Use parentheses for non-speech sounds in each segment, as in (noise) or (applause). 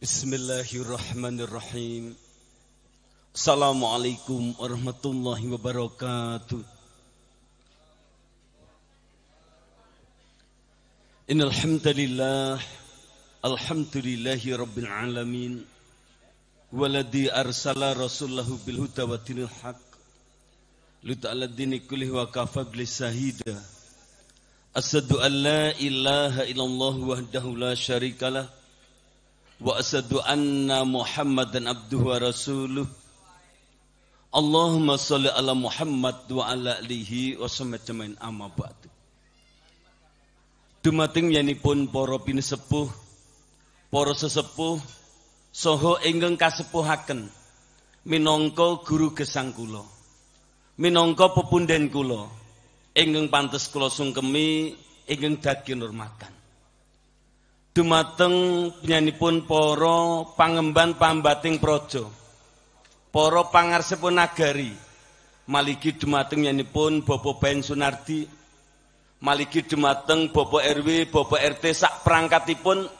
Bismillahirrahmanirrahim. Assalamualaikum warahmatullahi wabarakatuh. Innal hamdalillah alhamdulillahi rabbil alamin waladhi arsala rasulahu bil huda wa dinil haq lita'ala dini kullihi wa kafa bil sahida Asadu an la ilaha illallah wahdahu la syarikalah وأشهد أن محمدا عبده ورسوله اللهم صل على محمد وعلى آله وصحبه أجمعين أما بعد Dumating yanipun para pinisepuh, para sesepuh, saha ingkang kasepuhaken. Minangka guru gesang kula. Minangka pepunden kula. Ingkang pantes kula sungkemi, ingkang daging hormatan. Dumateng penyanipun para pangemban pambating praja para pangarsipun nagari maliki dumateng nyanipun Bapak Ben Sunardi maliki dumateng Bapak RW Bapak RT sak perangkatipun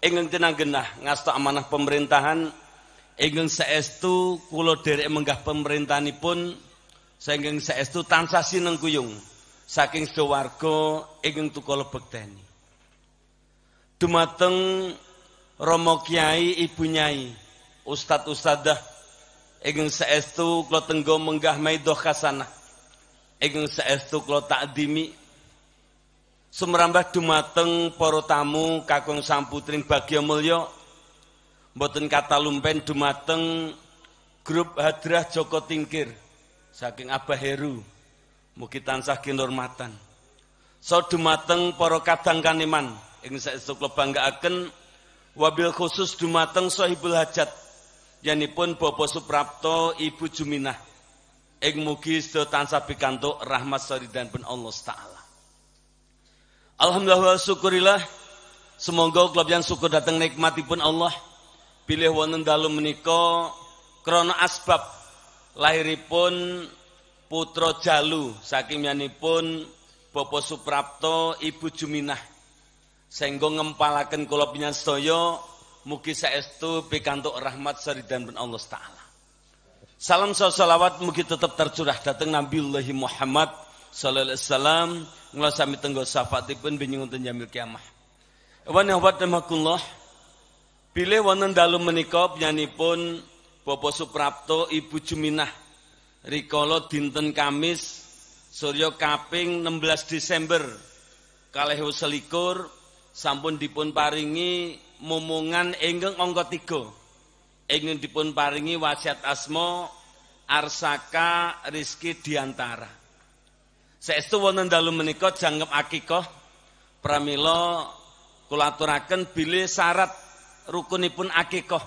ingkang tinanggenah ngasta amanah pemerintahan ingkang saestu kula derek menggah pemerintahanipun saking saestu tansah sinengkuyung saking sedawarga ingkang tukala bekteni dumateng Romo Kiai Ibu Nyai Ustad Ustadah ingin saestu kula tenggo menggah maidoh kasanah ingin saestu kula takdimi sumrambah dumateng para tamu kakung samputring bagya mulya. Mboten kata lumpen dumateng grup hadrah Joko Tingkir. Saking Abah Heru mugi tansah kinurmatan. So dumateng para kadang kaniman ing saestu kula banggaaken wabil khusus dumateng sahibul hajat yanipun Bapak Suprapto Ibu Juminah. Ing mugi sedaya tansah pikantuk rahmat saridan pun Allah taala. Alhamdulillah syukurillah. Semoga kula syukur datang nikmatipun Allah. Pilih wonten dalu menika krana asbab lahiripun putra Jalu saking yanipun Bapak Suprapto Ibu Juminah Senggo ngempalaken kula sedaya mugi saestu pikantuk rahmat saridan ben Allah taala. Salam salawat mugi tetap tercurah dateng Nabiullah Muhammad sallallahu alaihi wasallam nglosami tenggo syafaatipun bingung wonten jamil kiamah. Wa nahwatamakullah Pilih wonten dalu menika pun Bapak Suprapto Ibu Juminah rikala dinten Kamis Surya kaping 16 Desember kalih selikur sampun dipun paringi momongan ingkang angka 3 ingin dipun paringi wasiat asma arsaka rizki di antara. Saestu wonten dalu menika jangkep akikah? Pramila kula aturaken bilih syarat rukunipun akikah.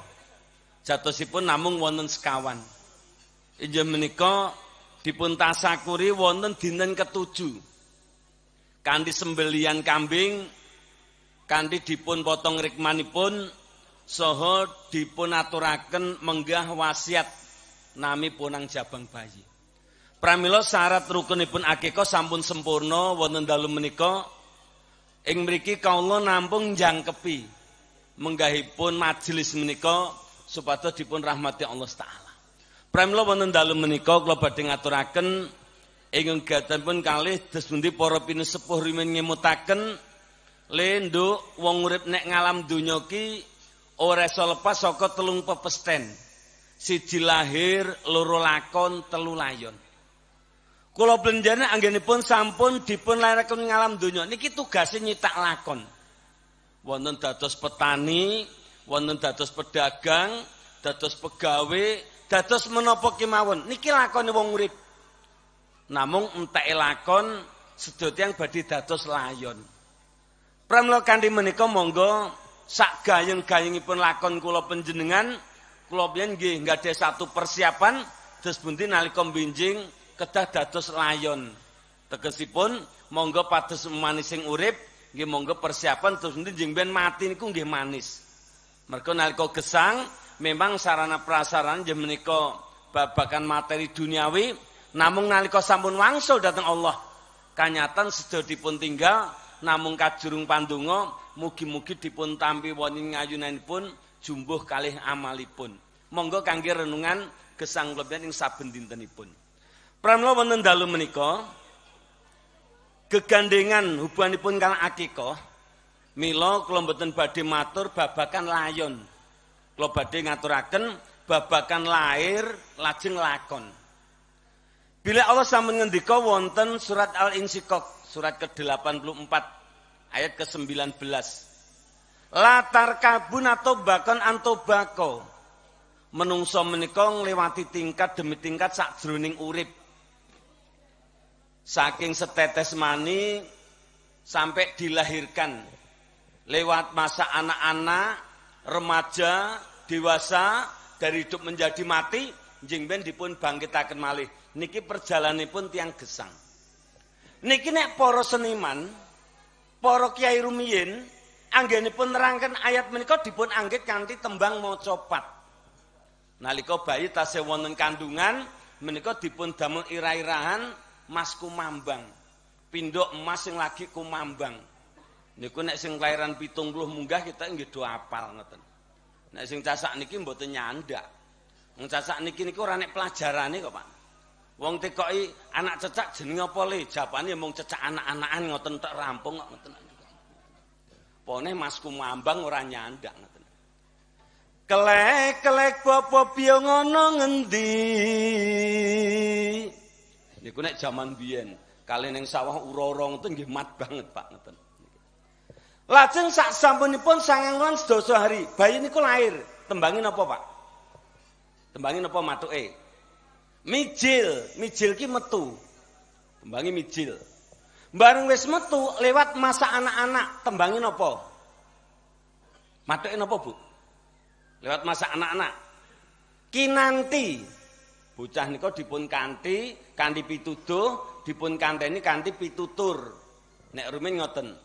Jatosipun namung wonten sekawan. Inggih menika dipun tasakuri wonten dinten ketujuh. Kanthi sembelian kambing kanthi dipun potong rikmanipun saha dipun aturaken menggah wasiat nami punang jabang bayi. Pramila syarat rukunipun akikah sampun sempurna wonten dalu menika ing mriki kawula nampung jangkepi menggahipun majelis menika supados dipun rahmati Allah taala. Pramila wonten dalu menika kula badhe ngaturaken ing pun kalih desmundi para pinesepuh rimen ngemutaken Lendo wong urip nek ngalam donya ki ora iso lepas saka telung pepesten. Siji lahir, loro lakon, telu layon. Kula blenjane anggenipun sampun dipun lairaken ngalam donya. Niki tugase nyitak lakon. Wonten dados petani, wonten dados pedagang, dados pegawe, dados menapa kemawon. Niki lakone wong urip. Namung entek lakon sedaya yang badhe dados layon. Pramila kanthi menika monggo sak gayeng-gayengipun lakon kula panjenengan kula biyen nggih nggade satu persiapan terus bundi nalika binjing kedah dados layon. Tegesipun monggo pados manis sing urip nggih monggo persiapan terus bundi jeng ben mati niku nggih manis. Mergo nalika gesang memang sarana prasarana jem menika babakan materi duniawi namung nalika sampun wangsul dateng Allah kanyatan sedaya dipun tinggal namung kajurung pandonga mugi-mugi dipun tampi wonten ngayunanipun jumbuh kalih amalipun. Monggo kangge renungan gesang kula ing saben dintenipun. Pramila wonten dalu menika gegandengan hubunganipun kang akikah mila kula mboten badhe matur babakan layon. Kula ngaturaken babakan lahir lajeng lakon. Bila Allah sampun ngendika wonten surat Al-Insyikok surat ke-84 ayat ke-19. Latar kabun atau bahkan antobako. Menungso menika ngliwati tingkat demi tingkat sakjroning urip. Saking setetes mani sampai dilahirkan lewat masa anak-anak, remaja, dewasa dari hidup menjadi mati jeng ben dipun bangkitaken malih. Niki perjalananipun tiang gesang. Niki nek para seniman, para kiai rumiyin anggenipun nerangkan ayat menika dipun anggit kanthi tembang maca pat. Nalika bayi tasih wonten kandungan menika dipun damel ira-irahan mas kumambang. Pindok emas sing lagi kumambang. Niku nek sing kelahiran 70 munggah kita nggih do apal ngoten. Nek sing casak niki mboten nyandak. Wong casak niki niku ora nek pelajarane kok, Pak. Wong tekoki anak cecak jenenge apa le? Jawabane mung cecak anak-anakan ngoten tok rampung kok ngoten. Pone masku mambang ora nyandak ngoten. Kelek-kelek bapa piye ngono ngendi? Niku nek jaman biyen, kali ning sawah ura-ura ngoten nggih mat banget Pak ngoten. Lajeng sak sampunipun sangang wulan sedasa hari, bayi niku lahir. Tembangin apa, Pak? Tembangin apa matuke? Mijil, mijil ki metu. Tembangi mijil. Bareng wis metu lewat masa anak-anak, tembangin apa? Matuke napa, Bu? Lewat masa anak-anak. Kinanti. Bocah nika dipun kanthi, kanthi pituduh, dipun kanteni kanthi pitutur. Nek rumen ngoten.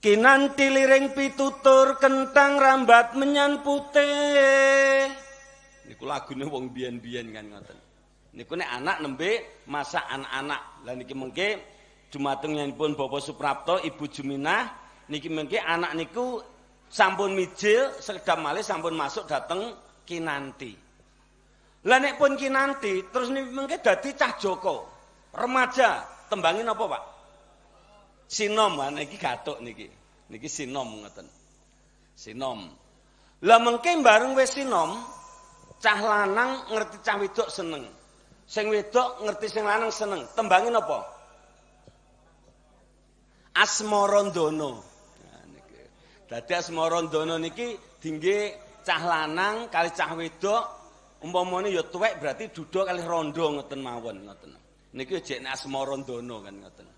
Kinanti liring pitutur kentang rambat menyan putih. Niku lagune wong biyen-biyen kan ngoten. Niku nek anak nembe masa anak-anak. Lah niki mengke jumateng pun Bapak Suprapto, Ibu Juminah niki mengke anak niku sampun mijil sekedap malih sampun masuk dateng kinanti. Lah nek pun kinanti terus niki mengke dadi cah Joko. Remaja, tembangin apa, Pak? Sinom, niki gatuk niki. Niki sinom ngoten. Sinom. Lah mengke bareng wis sinom, cah lanang ngerti cah wedok seneng. Sing wedok ngerti sing lanang seneng. Tembangin apa? Niki. Dadi Asmarandono niki dingge cah lanang kali cah wedok umpamane ya tuwek berarti duda kali rondo ngoten mawon ngoten. Niki jek Asmarandono kan ngoten.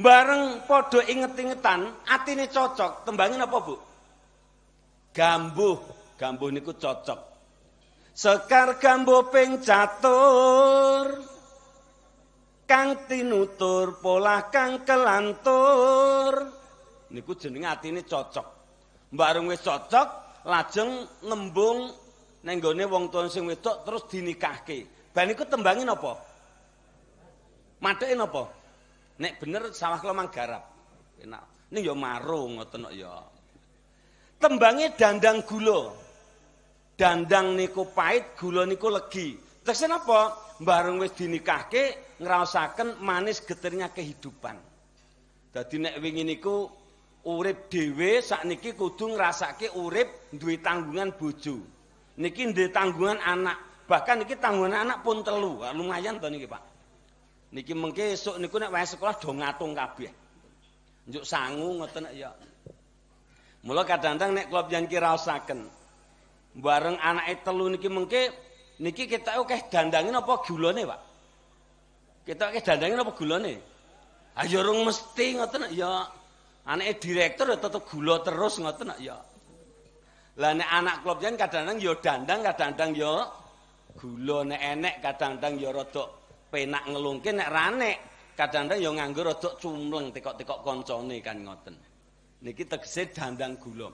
Bareng padha inget-ingetan, atine cocok. Tembangin apa, Bu? Gambuh. Gambuh niku cocok. Sekar gambo ping catur Kang tinutur pola kang kelantur Niku jenenge atine cocok Bareng wis cocok lajeng nembung nenggone wong tuwa sing wedok terus dinikahke. Bar niku tembangin apa? Matheke napa? Nek bener sawah kula manggarap. Enak. Ning ya marung ngoten kok ya. Tembange dandang gula. Dandang niku pahit, gula niku legi. Terus napa? Bareng wis dinikahke ngrasaken manis getirnya kehidupan. Dadi nek wingi niku urip dhewe sakniki kudu ngrasake urip duwe tanggungan bojo. Niki duwe tanggungan anak. Bahkan niki tanggungan anak pun telu. Lumayan to niki, Pak. Niki mengke esuk niku nek wae sekolah do ngatung kabeh. Njuk sangu ngoten ya. Mula kadang-kadang nek kula yen kiraosaken bareng anake telu niki mengke niki kita oke dandangin apa gulane, Pak? Kita oke dandangin apa gulane? Ayo ah, rung mesti ngoten ya. Anake direktur ya tetep gula terus ngoten ya. Lah nek anak klub jan kadang-kadang ya dandang, kadang-kadang ya gula nek enek kadang-kadang ya rada penak ngelungke nek ranek kadang-kadang ya nganggo rada cumleng tekok-tekok koncone kan ngoten. Niki tegese dandang gula.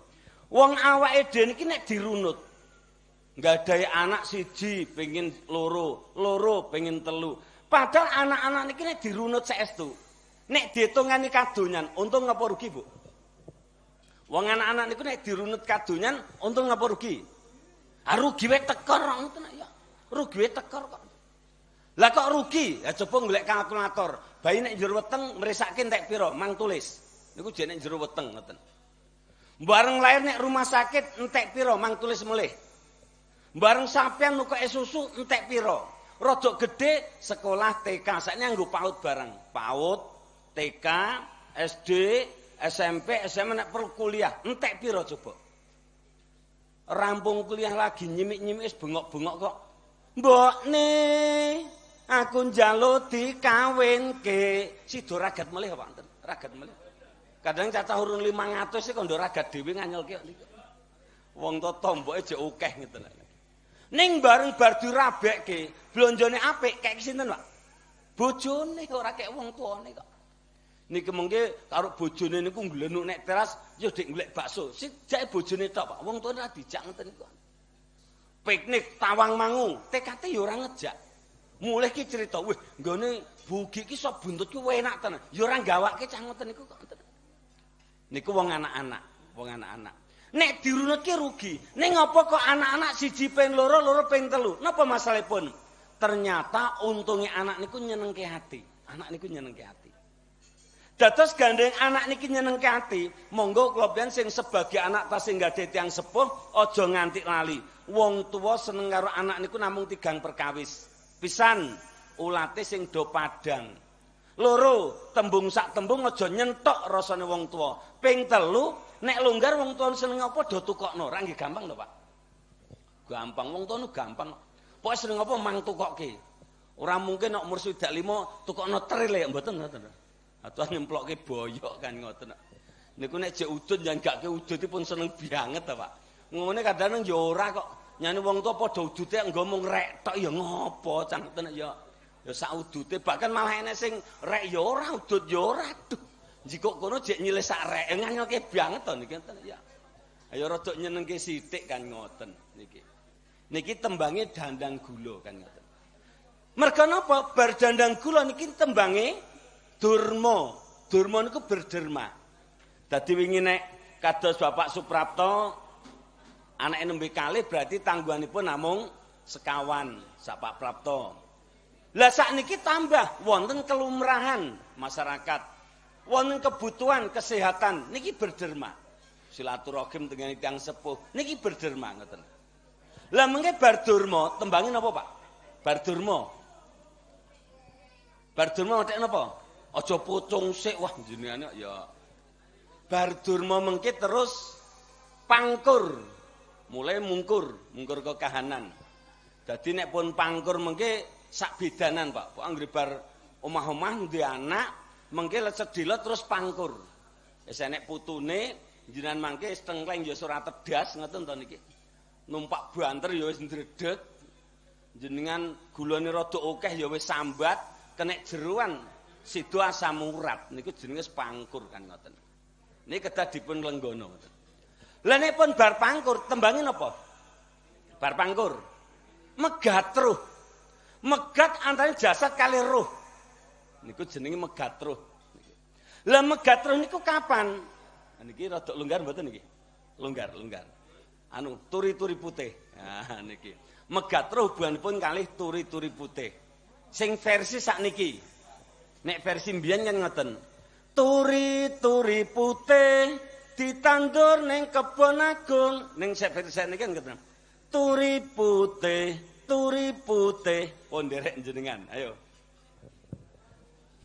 Wong awake dhewe niki nek dirunut nggadahi anak siji pengin loro, loro pengin telu. Padahal anak-anak niki nek dirunut saestu. Nek ditungani kadonyan, untung ngapa rugi, Bu? Wong anak-anak niku nek dirunut kadonyan untung apa rugi? Ah rugi wae tekor ngoten ya. Rugi wae tekor kok. Lah kok rugi? Ya coba golek kalkulator. Bayi nek jero weteng mresake entek pira? Mang tulis. Niku jene jero weteng ngoten. Bareng lahir nek rumah sakit entek pira? Mang tulis mulih. Bareng sampean nukoke susu entek pira? Rodok gede sekolah TK. Sakne nganggo PAUD bareng. PAUD, TK, SD, SMP, SMA nek perlu kuliah, entek piro coba? Rampung kuliah lagi nyimik-nyimik wis bengok-bengok kok. Mbok ne aku njaluk dikawinke. Sido ragat melih apa enten? Ragat melih. Kadang cacah urun 500 sih kok ndok ragat dhewe nganyelke niku. Wong to tomboke jek akeh ngeten. Ning bareng bar dirabekke, blonjone apik kek sinten, Pak? Bojone ora kek wong tuane kok. Niki mengke karo bojone niku nglenuk nek teras ya dik golek bakso. Sijake bojone tok, Pak. Wong tuane ora dijak ngeten niku. Piknik tawang mangu, TKT ya ora ngejak. Mulih ki cerita, wih, nggone bugi ki sop buntut ki enak tenan. Ya ora gawake cah ngoten niku kok. Niku wong anak-anak, wong anak-anak. Nek dirunutke rugi. Ning apa kok anak-anak siji ping loro, loro ping telu? Napa masalahipun? Ternyata untungnya anak niku nyenengke hati. Anak niku nyenengke hati. Dados gandeng anak niki nyenengke ati, monggo kula sing sebagai anak tas sing gadhe tiyang sepuh aja nganti lali. Wong tuwa seneng karo anak niku namung tigang perkawis. Pisan ulate sing do padang. Loro, tembung sak tembung aja nyentok rasane wong tuwa. Ping telu, nek longgar wong tuwa seneng apa do tukokno. Ora nggih gampang lho, Pak. Gampang wong tuwa gampang. Pokoke seneng apa mang tukokke. Ora mungkin nek umur swidak lima tukokno tril ya mboten ngoten. Atuh nyemplokke boyok kan ngoten. Niku nek jek udut yang gak ke pun seneng banget ta, Pak. Ngene kadang ya ora kok. Nyane wong tuwa padha udute ngomong rek tok ya ngopo cangketen ya. Ya sak udute bahkan malah enek sing rek ya ora udut ya ora. Duh. Jika kono jek nyilih sak rek nganyelke banget to niki ya. Ayo rada nyenengke sithik kan ngoten niki. Niki tembange dandang gula kan ngoten. Merga napa bar dandang gula niki tembange Durma. Durma niku berderma. Dadi wingi nek kados Bapak Suprapto anake nembe kalih berarti tangguhanipun namung sekawan sak Pak Prapto. Lah sakniki tambah wonten kelumrahan masyarakat. Wonten kebutuhan kesehatan niki berderma. Silaturahim dengan yang sepuh niki berderma ngoten. Lah mengke bar durma tembangin apa Pak? Bar durma. Bar durma napa? aja pucung sik wah jenengane ya bar durma mengke terus pangkur mulai mungkur mungkur ke kahanan dadi nek pun pangkur mengke sak bedanan Pak kok anggere bar omah-omah anak mengke lecet dilot terus pangkur wis enek putune jenengan mangke stengkleng ya ora tedas ngoten to niki numpak banter ya wis ndredeg jenengan gulane rada akeh ya wis sambat kenek jeruan sido asam urat niku jenenge pangkur kan ngoten. Niki kedah dipun lenggono ngoten. Lah nek pun bar pangkur tembangi napa? Bar pangkur. Megat ruh. Megat antara jasad kali ruh. Niku jenenge megat ruh. Lah megat ruh niku kapan? Niki rada longgar mboten niki? Longgar, longgar. Anu turi-turi putih. Nah (laughs) niki. Megat ruh hubunganipun kalih turi-turi putih. Sing versi sak niki. Nek versi mbiyen kan ngoten. Turi-turi putih ditandur ning kebon agung. Ning versi niki ngoten. Turi putih, turi putih. Pun derek jenengan. Ayo.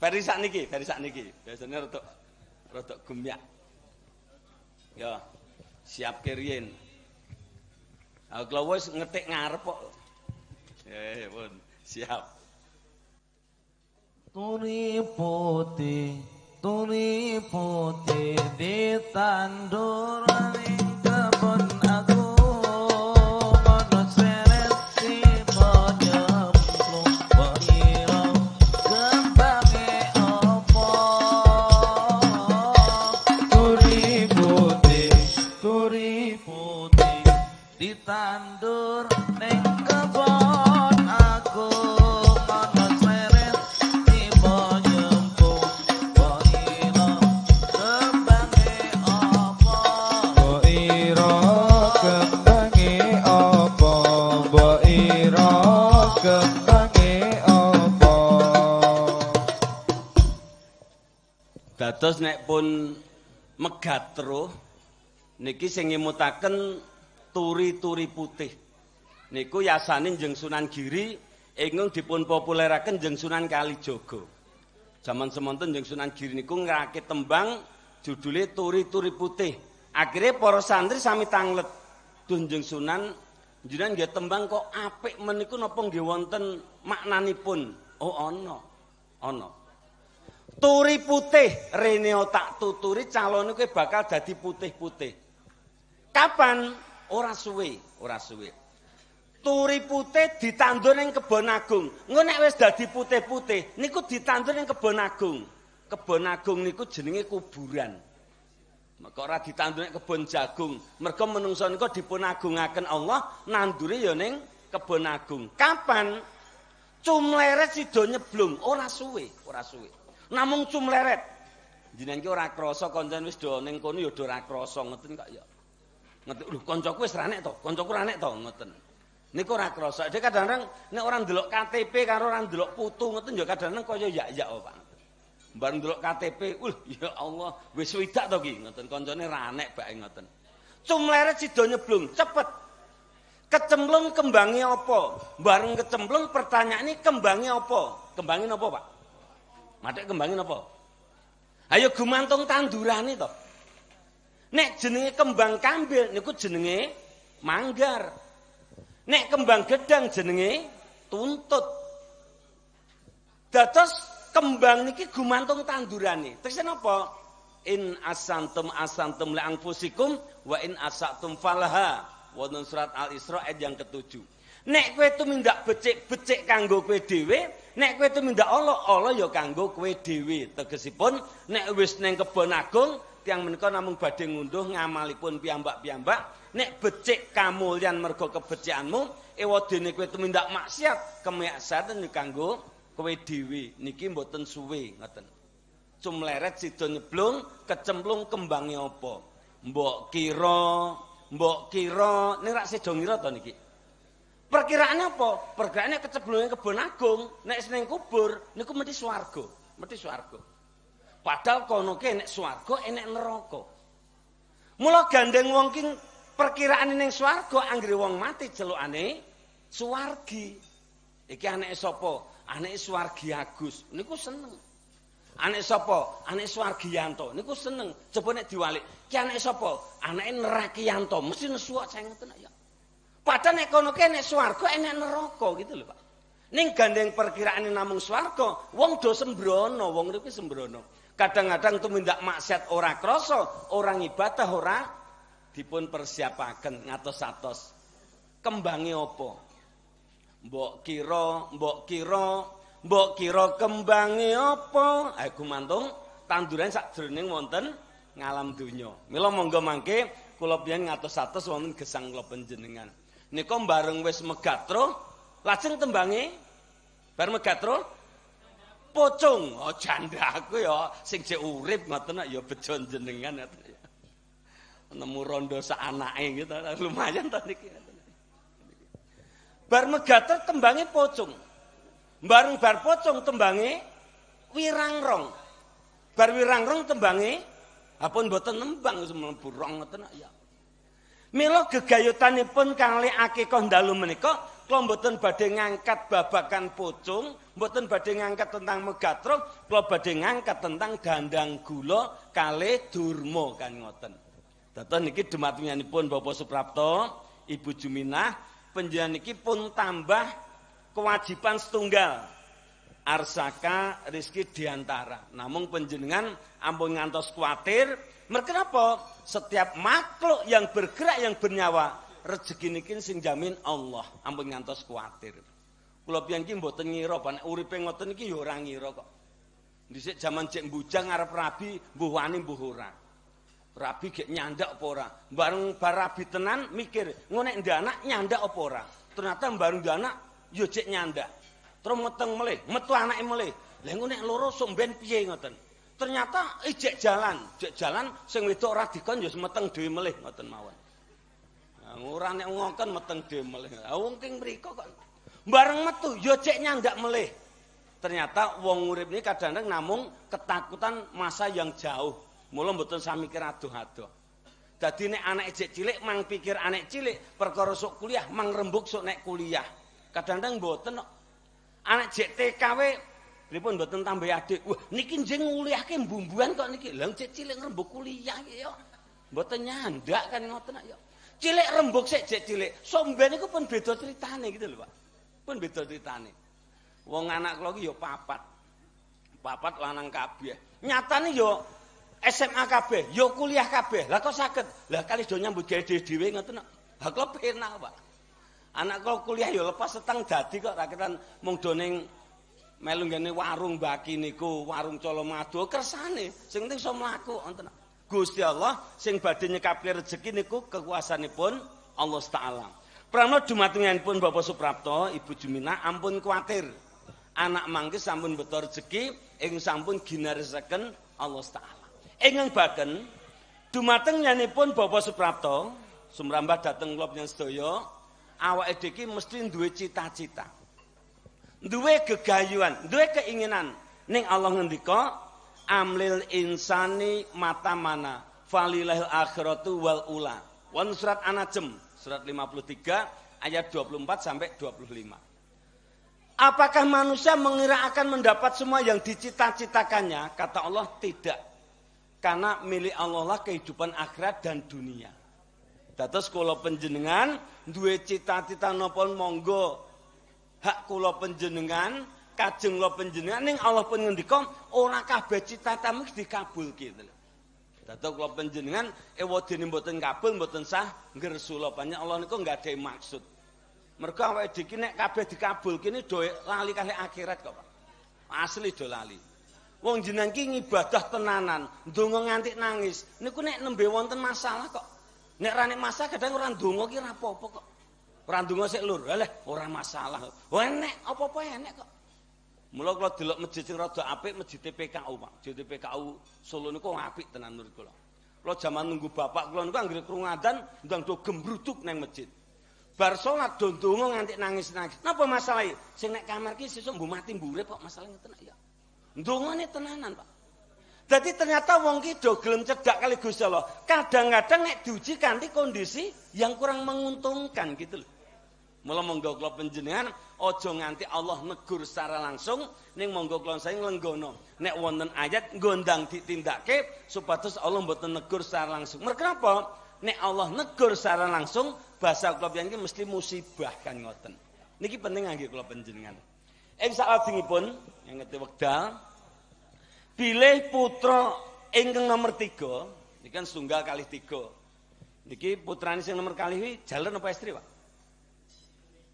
Versi sak niki, versi sak niki. Biasane rada rada gumyak. Ya. Siap kiriyen. Aku kalau wis ngetik ngarep kok. Eh, pun siap. Turi putih, turi putih ditandur ning Dados nek pun megatro niki sing ngemutaken turi-turi putih. Niku yasane jeng Sunan Giri ingkang dipun populeraken jeng Sunan Kalijaga. Zaman semonten jeng Sunan Giri niku ngrake tembang judule turi-turi putih. Akhirnya para santri sami tanglet Dunjeng Sunan jenengan nggih tembang kok apik meniku napa nggih wonten maknanipun? Oh ana. Ana. Turi putih rene tak tuturi calone kowe bakal dadi putih-putih. Kapan? Ora suwe, ora suwe. Turi putih ditandur ning kebon agung. Engko nek wis dadi putih-putih niku ditandur ning kebon agung. Kebon agung niku jenenge kuburan. Maka ora ditandur ning kebon jagung. Mergo menungso niku dipun agungaken Allah nandure ya ning kebon agung. Kapan? Cumleret sida nyeblung, ora suwe, ora suwe. Namung cumleret. Jenengan iki ora krasa kancan wis do ning kono ya do ora krasa ngoten kok ya. Ngoten lho kancaku wis ranek to, kancaku ranek to ngoten. Niku ora krasa. Dek kadang-kadang nek ora ndelok KTP karo ora ndelok putu ngoten ya kadang-kadang kaya yak-yak oh, Pak. Bar ndelok KTP, uh ya Allah, wis swidak to ki ngoten kancane ranek bae ngoten. Cumleret sida nyeblung, cepet. Kecemplung kembangi apa? Bareng kecemplung pertanyaan ini apa? Kembangi apa Pak? Matik kembangi apa? Ayo gumantung tandurane to. Nek jenenge kembang kambil niku jenenge manggar. Nek kembang gedang jenenge tuntut. Dados kembang niki gumantung tandurane. Terus napa? In asantum asantum li anfusikum wa in asatum falaha. wonten surat Al-Isra ayat yang ketujuh. Nek kowe tumindak becik-becik kanggo kowe dhewe, nek kowe tumindak Allah ya kanggo kowe dhewe. Tegesipun nek wis ning kebon agung, tiang menika namung badhe ngunduh ngamalipun piyambak-piyambak, nek becik kamulyan mergo kebecikanmu, ewadene kowe tumindak maksiat, kemaksiatan ya kanggo kowe dhewe. Niki mboten suwe ngoten. Cumleret sida nyeblung, kecemplung kembange apa? Mbok kira mbok kira nek rak sedo ngira to niki. Perkiraane apa? Perkiraane kecebulunge kebon agung, nek seneng kubur niku mesti swarga, mesti swarga. Padahal kono ke nek swarga enek neraka. Mula gandeng wong ki perkiraane ning swarga anggere wong mati celukane swargi. Iki anake sapa? Anake Swargi Agus. Niku seneng. Anak sapa? Anak Swargiyanto. Niku seneng. Coba nek diwalik. Ki anak sapa? Anake Nerakiyanto. Mesti nesuwak saya ngoten ya. Padahal nek kono ki nek swarga enek neraka gitu lho, Pak. Ning gandeng perkiraan namung swarga, wong do sembrono, wong niku sembrono. Kadang-kadang tumindak maksiat ora krasa, orang ibadah ora dipun persiapaken ngatos-atos. Kembange apa? Mbok kira, mbok kira Mbok kira kembange apa? Ayo gumantung tanduran sakjroning wonten ngalam donya. Mila monggo mangke kula piyen ngatos-atos wonten gesang kula panjenengan. Nika bareng wis megatro, lajeng tembange bar megatro pocong. Oh janda ya sing jek urip ngoten ya bejo jenengan ya. Nemu rondo sak anake gitu lumayan to niki. Bar megatro tembange pocong. Bareng bar pocong tembange wirangrong. Bar wirangrong tembange apun boten nembang mlebu rong ngoten ya. Mila gegayutanipun kali akikah dalu menika kula mboten badhe ngangkat babakan pocong, mboten badhe ngangkat tentang megatro, kula badhe ngangkat tentang dandang gula kali durma kan ngoten. Dados niki dumatunganipun Bapak Suprapto, Ibu Juminah, panjenengan niki pun tambah kewajiban setunggal arsaka rizki diantara namun penjenengan ampun ngantos kuatir mereka apa? Setiap makhluk yang bergerak yang bernyawa rezeki niki sing jamin Allah. Ampun ngantos kuatir. Kula pian iki mboten ngira panek uripe ngoten iki ya ora ngira kok. Dhisik jaman cek bujang arep rabi mbuh wani mbuh ora. Rabi gek nyandak apa ora? Bareng bar rabi tenan mikir ngonek ndanak nyandak apa ora? Ternyata bareng ndanak yo cek nyandak. Terus meteng melih, metu anake melih. Lah engko nek loro sok piye ngoten. Ternyata ijek jalan, jek jalan sing wedok ora dikon yo meteng dhewe melih ngoten mawon. Ora nek ngongkon meteng dhewe melih. Wong king mriko kok bareng metu yo cek nyandak melih. ternyata wong urip ini kadang-kadang namung ketakutan masa yang jauh. Mula mboten sami mikir adoh-adoh. Dadi nek anak ejek cilik mang pikir anak cilik perkara sok kuliah mang rembuk sok nek kuliah. Kadang-kadang mboten. Anak jek TKW pripun mboten tambah adik. Wah, niki njeng nguliahke mbumbuan kok niki. Jek cilik rembuk kuliah yo. Mboten nyandak kan ngoten yo. Cilik rembuk sik jek cilik. Somben iku pun beda ceritane gitu lho, Pak. Pun beda ceritane. Wong anak kula iki ya papat. Papat lanang kabeh. Nyatane ya SMA kabeh, ya kuliah kabeh. Lah kok saged? Lah kali do nyambut gawe dhewe ngoten kok. Lah kok penak, Pak. Anak kula kuliah ya lepas seteng dadi kok rakitan mung do ning melu ngene warung baki niku, warung Colomadu kersane. Sing penting iso mlaku ngoten. Gusti Allah sing badhe nyekapke rezeki niku kekuasaanipun Allah Taala. Pramila dumatenganipun Bapak Suprapto, Ibu Jumina ampun kuatir. anak mangke sampun beto rezeki ing sampun ginaresaken Allah taala. Ingkang baken dumateng nyanipun Bapak Suprapto sumrambah dhateng kula panjenengan sedaya awake dhewe mesti duwe cita-cita. Duwe gegayuhan, duwe keinginan ning Allah ngendika amlil insani mata mana falilahil akhiratu wal ula. Wan surat An-Najm surat 53 ayat 24 sampai 25. Apakah manusia mengira akan mendapat semua yang dicita-citakannya? Kata Allah tidak. Karena milik Allah lah kehidupan akhirat dan dunia. Dados kula penjenengan duwe cita-cita napa monggo hak kula penjenengan kajeng kula penjenengan ning Allah pun ngendika ora kabeh cita-citamu dikabulke gitu. Dados kula penjenengan ewadene mboten kabul mboten sah ngersula banyak Allah niku enggak ada maksud. Mergo awake dhewe nek kabeh dikabulke do lali kalih akhirat kok, Pak. Asli do lali. Wong jenengan ki ngibadah tenanan, ndonga nganti nangis. Niku nek nembe wonten masalah kok. Nek ra nek masalah kadang ora ndonga ki ora apa-apa kok. Ora ndonga sik lur. Lah ora masalah. Wah nek apa-apa enek kok. Mula kula delok masjid sing rada apik masjid PKU, Pak. Masjid PKU Solo niku apik tenan menurut kula. Kula jaman nunggu bapak kula niku anggere krungu adzan ndang do gembruduk nang masjid. bar salat do ndonga nganti nangis-nangis. Napa masalah? Sing nek kamar ki sesuk mbuh mati mburip kok masalah ngeten ya. Ndongane tenanan, Pak. Dadi ternyata wong ki do gelem cedak kali Gusti Allah. Kadang-kadang nek diuji kanthi kondisi yang kurang menguntungkan gitu loh. Mula monggo kula panjenengan aja nganti Allah negur secara langsung ning monggo kula saya nglenggono. Nek wonten ayat gondang ditindakake supados Allah mboten negur secara langsung. Mergo apa? Nek Allah negur secara langsung bahasa kula pian mesti musibah kan ngoten. Niki penting nggih kula panjenengan. Ing salajengipun yang ngerti wekdal pilih putra ingkang nomor 3 niki kan setunggal kali 3. Niki putrane sing nomor kali jalan apa istri, Pak?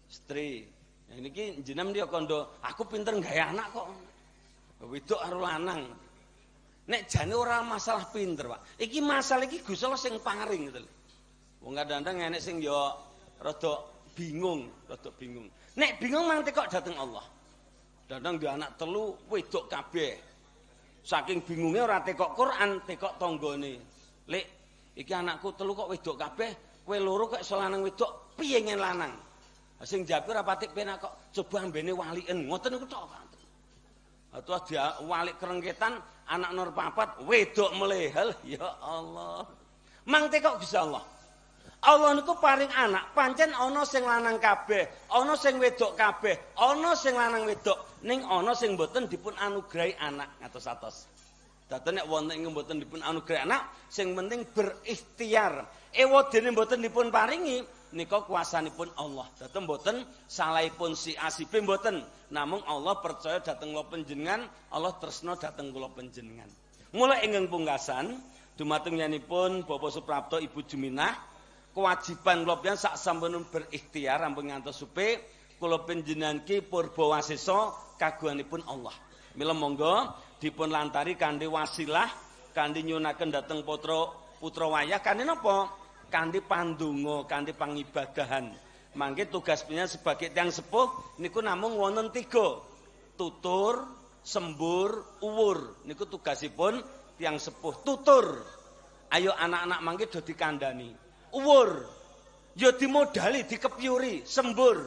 Istri. Ya niki jenengan dia kondo, aku pinter gawe anak kok. Wedok karo lanang. Nek jane ora masalah pinter, Pak. Iki masalah iki Gusti Allah sing paring gitu. Wong kadang-kadang enek sing ya rada bingung, rada bingung. Nek bingung mang kok dateng Allah. Dadang dia anak telu wedok kabeh. Saking bingungnya ora tekok Quran, tekok tanggane. Lek iki anakku telu kok wedok kabeh, kowe loro kok iso lanang wedok, piye lanang? Sing jabe ora patik penak kok coba ambene walien. Ngoten niku tok. Atau dia walik kerengketan anak nur papat wedok melehel (laughs) ya Allah. Mang tekok Gusti Allah. Allah niku paring anak, pancen ana sing lanang kabeh, ana sing wedok kabeh, ana sing lanang wedok, ning ana sing mboten dipun anugrahi anak ngatos-atos. Dadi nek wonten ing mboten dipun anugrahi anak, sing penting berikhtiar. Ewadene mboten dipun paringi, nika kuasanipun Allah. Dadi mboten salahipun si asibe mboten, namung Allah percaya dhateng kula panjenengan, Allah tresna dhateng kula panjenengan. Mulai ingkang pungkasan, dumateng yanipun Bapak Suprapto Ibu Juminah kewajiban kula pian sak sampun berikhtiar ampun ngantos supe kula panjenengan ki purba wasesa kagunganipun Allah. Mila monggo dipun lantari kanthi wasilah kanthi nyunaken dhateng putra putra wayah kanthi napa? Kanthi pandonga, kanthi pangibadahan. Mangke tugas punya sebagai tiang sepuh niku namung wonten tiga. Tutur, sembur, uwur. Niku tugasipun tiang sepuh. Tutur. Ayo anak-anak mangke do dikandani. uwur ya dimodali dikepyuri sembur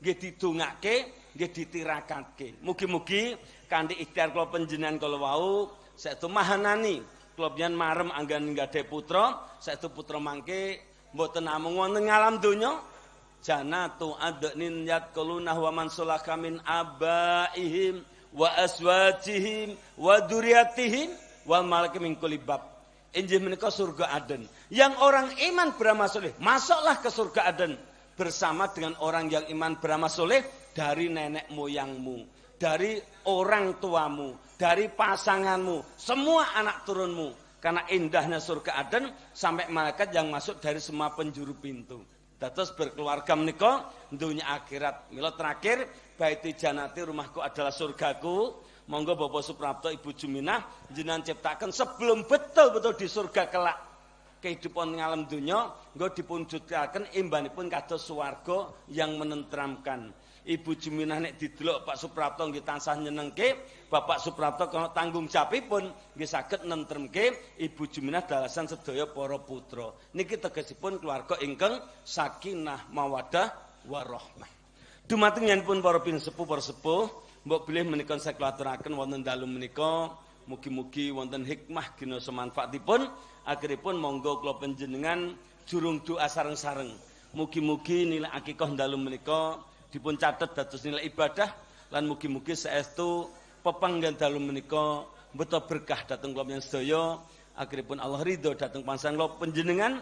nggih didongake nggih ditirakake. Mugi-mugi kanthi ikhtiar kula panjenengan kala wau saestu mahanani panjenengan marem anggan nggadahi putra, saestu putra mangke mboten namung wonten ngalam donya janatu adnin yadkuluna wa man sulaka min abaihim wa aswajihim wa duriyatihim wal malaki min kulli injih surga Aden. Yang orang iman beramal soleh masuklah ke surga Aden bersama dengan orang yang iman beramal soleh dari nenek moyangmu dari orang tuamu dari pasanganmu semua anak turunmu karena indahnya surga Aden sampai malaikat yang masuk dari semua penjuru pintu Dados berkeluarga menika dunia akhirat. Mila terakhir baiti janati rumahku adalah surgaku. Monggo Bapak Suprapto Ibu Juminah jenengan ciptakan sebelum betul-betul di surga kelak kehidupan ngalam dunia nggo dipun jutaken imbanipun kados swarga yang menenteramkan. Ibu Juminah nek didelok Pak Suprapto nggih tansah nyenengke, Bapak Suprapto kalau tanggung jawabipun nggih saged nentremke Ibu Juminah dalasan sedaya para putra. Niki tegesipun keluarga ingkang sakinah mawadah warahmah. Dumateng pun para pinsepuh para sepuh, mbok bilih menika saklaturaken wonten dalu menika mugi-mugi wonten hikmah gina semanfaatipun akhiripun monggo kula panjenengan jurung doa sareng-sareng. Mugi-mugi nilai akikah dalu menika dipun catet dados nilai ibadah lan mugi-mugi saestu pepanggen dalu menika beto berkah dateng kula yang sedaya akhiripun Allah ridho dateng pansan kula panjenengan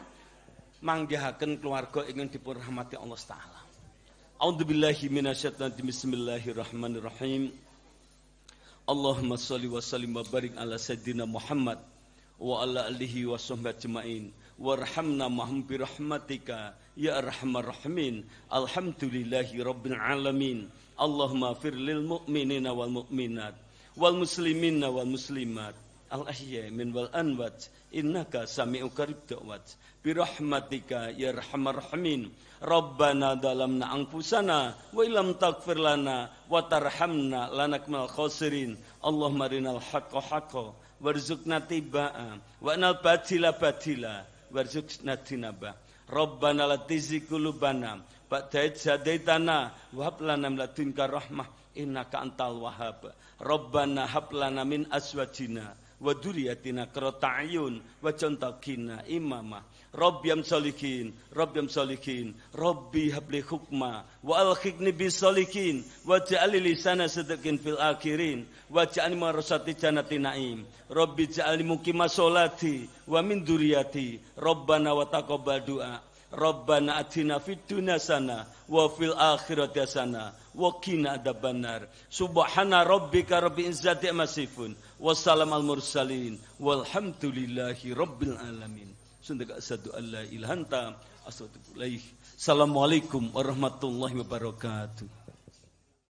manggihaken keluarga ingin dipun rahmati Allah taala. A'udzubillahi minasyaitonir bismillahirrahmanirrahim. Allahumma shalli wa sallim wa barik ala sayyidina Muhammad wa ala alihi wa sahbihi ajmain warhamna mahum bi rahmatika ya arhamar rahimin alhamdulillahi rabbil alamin. Allahumma fir lil mu'minina wal mu'minat wal muslimina wal muslimat. Al ahya min wal anwat innaka sami'u qarib da'wat. Bi rahmatika ya arhamar rahimin. Rabbana dalamna anfusana wa ilam taghfir lana wa tarhamna lanakmal khasirin. Allahumma rinal haqqa haqqa warzuqna tibaa wa nal batila batila warzuqna Rabbana la tizigh qulubana ba'da idh hadaitana wa hab lana rahmah innaka antal wahhab. Rabbana hab min azwajina wa dzurriyyatina qurrata ayun wa jantakina imama. Rabbiyam solikin, Rabbiyam solikin, Rabbi habli hukma, wa alhiqni bis solikin, wa ja'ali lisana sedekin fil akhirin, wa ja'ali marasati janati naim, Rabbi ja'ali mukima solati, wa min duriyati, Rabbana wa taqabbal du'a, Rabbana atina fid dunya sana wa fil akhirati sana wa qina adzabannar. Subhana rabbika rabbil izzati amma yasifun. Wassalamu al mursalin walhamdulillahi rabbil alamin. Sundak asadu alla ilahanta asadu Assalamualaikum warahmatullahi wabarakatuh.